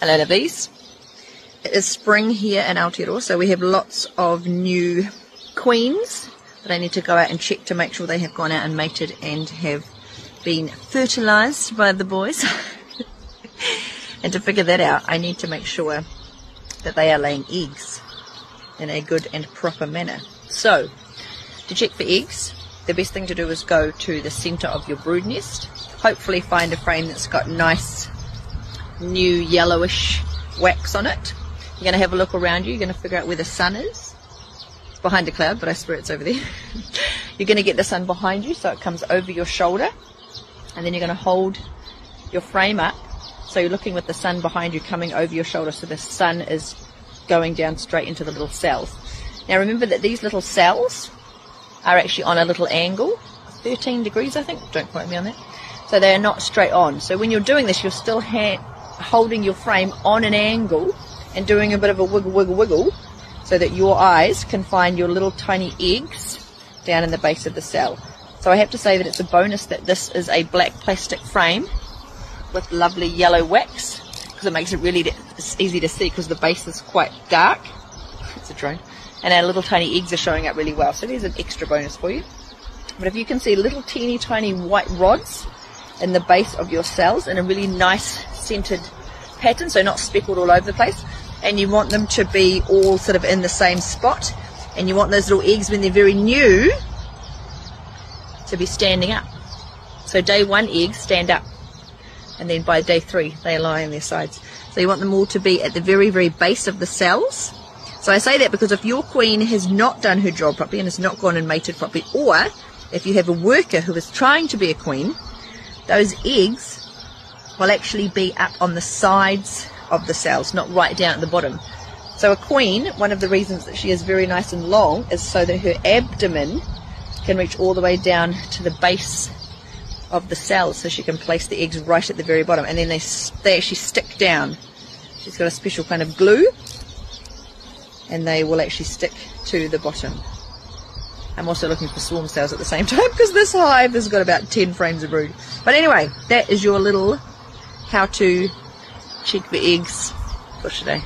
Hello lovelies. It is spring here in Aotearoa, so we have lots of new queens that I need to go out and check to make sure they have gone out and mated and have been fertilised by the boys. and to figure that out, I need to make sure that they are laying eggs in a good and proper manner. So, to check for eggs, the best thing to do is go to the centre of your brood nest. Hopefully find a frame that's got nice new yellowish wax on it. You're going to have a look around you. You're going to figure out where the sun is. It's behind a cloud, but I swear it's over there. you're going to get the sun behind you so it comes over your shoulder. And then you're going to hold your frame up so you're looking with the sun behind you coming over your shoulder so the sun is going down straight into the little cells. Now remember that these little cells are actually on a little angle, 13 degrees I think, don't quote me on that. So they are not straight on. So when you're doing this, you're still ha- holding your frame on an angle and doing a bit of a wiggle, wiggle, wiggle so that your eyes can find your little tiny eggs down in the base of the cell. So I have to say that it's a bonus that this is a black plastic frame with lovely yellow wax because it makes it really easy to see because the base is quite dark. It's a drone. And our little tiny eggs are showing up really well. So there's an extra bonus for you. But if you can see little teeny tiny white rods in the base of your cells in a really nice centered pattern, so not speckled all over the place, and you want them to be all sort of in the same spot, and you want those little eggs when they're very new to be standing up. So day one eggs stand up, and then by day three they lie on their sides. So you want them all to be at the very, very base of the cells. So I say that because if your queen has not done her job properly and has not gone and mated properly, or if you have a worker who is trying to be a queen, those eggs will actually be up on the sides of the cells, not right down at the bottom. So a queen, one of the reasons that she is very nice and long is so that her abdomen can reach all the way down to the base of the cells so she can place the eggs right at the very bottom and then they, they actually stick down. She's got a special kind of glue and they will actually stick to the bottom. I'm also looking for swarm cells at the same time because this hive has got about 10 frames of brood. But anyway, that is your little how to check the eggs for today.